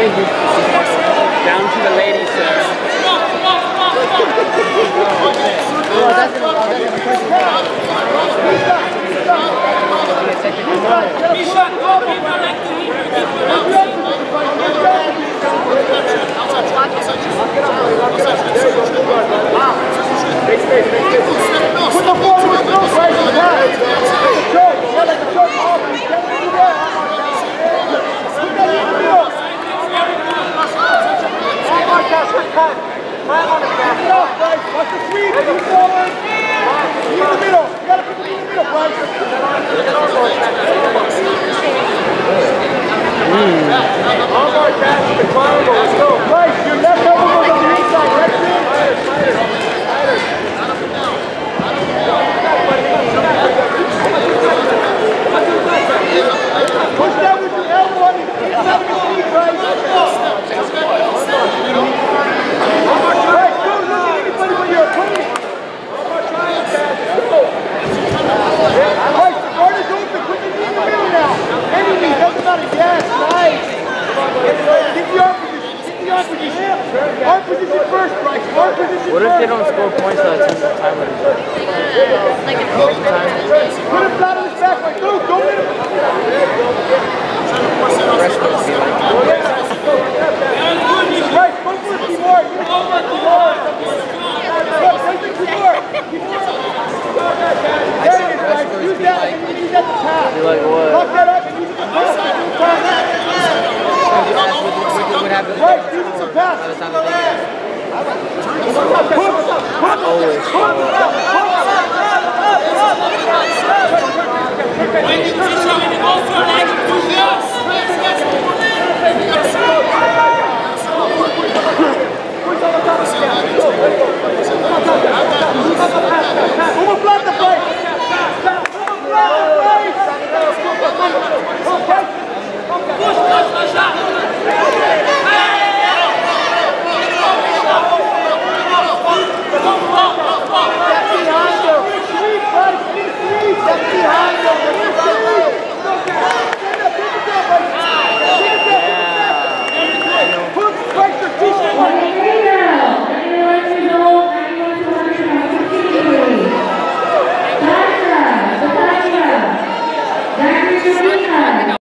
Down to the lady, sir. oh, that's cut. Flat on it, Jack. Get off, Bryce. The sweep. The middle. You gotta the catch the triangle. Let's go. What if they don't score points by the time the time limit? Like an overtime. Put him flat on his back like Luke. Don't let him. Right, go for it, Timur. You go for it, Timur. Look, take it, Timur. There it is, Bryce. Use that and you use that to pass. Be like what? Lock that up and use it to pass. What happens Right, use it to pass. By the